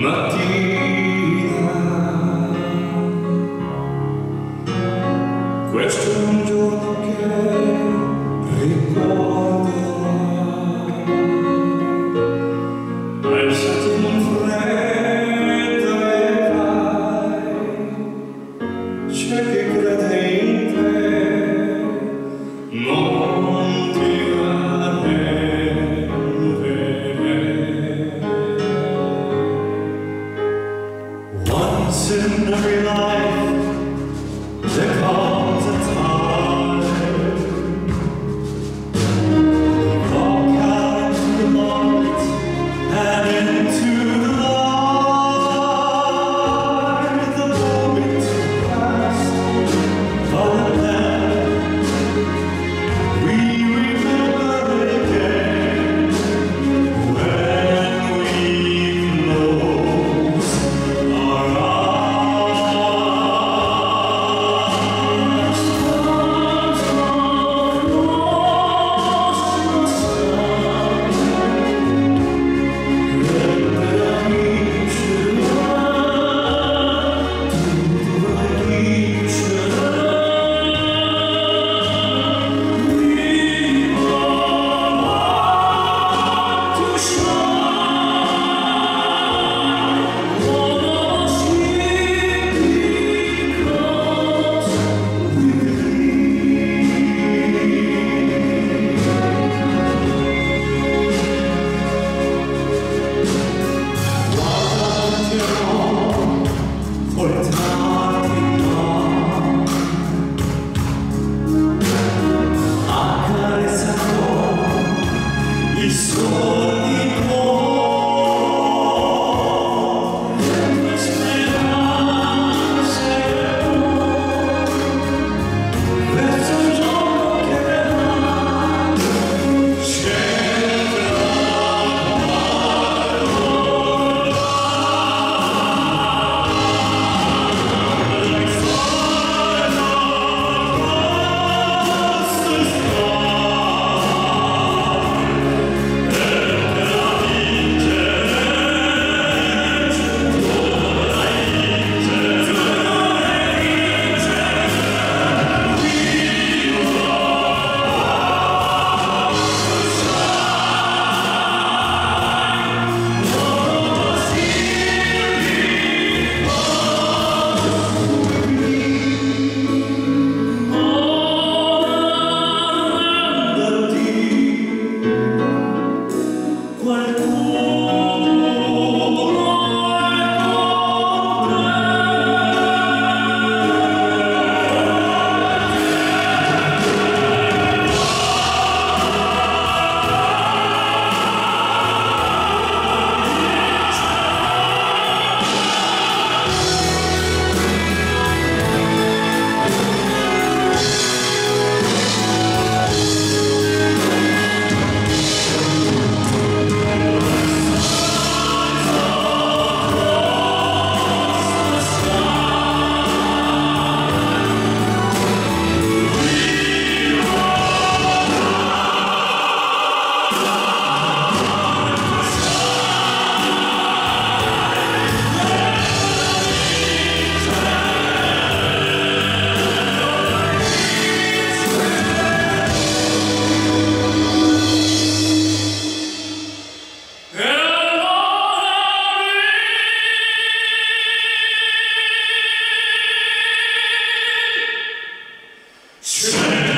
mattina questo è un giorno che Sure.